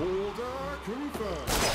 Order confirmed.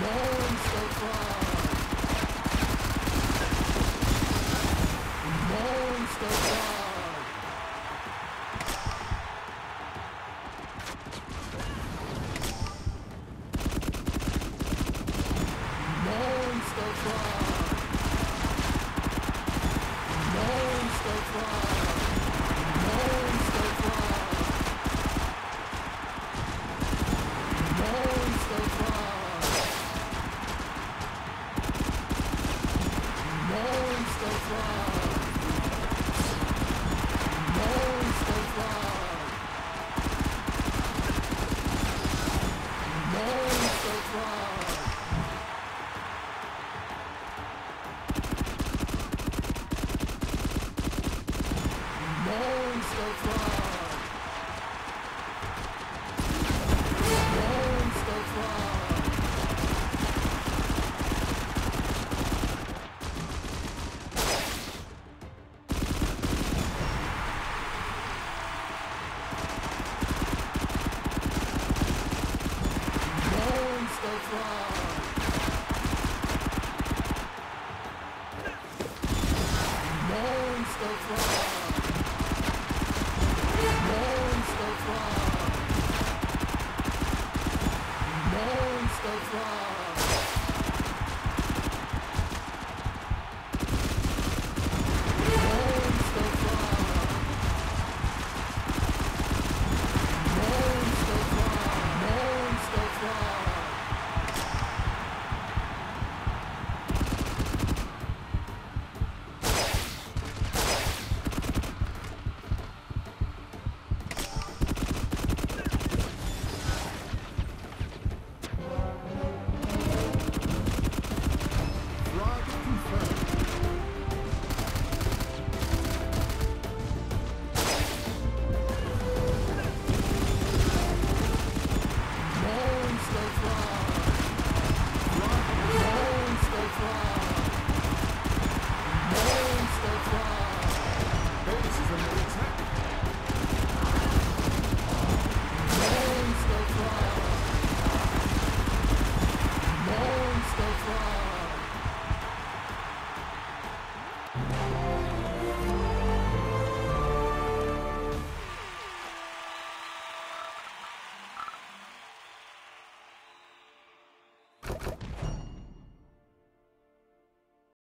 Monster Fly! Bye. going so far. Going so far. Going so far.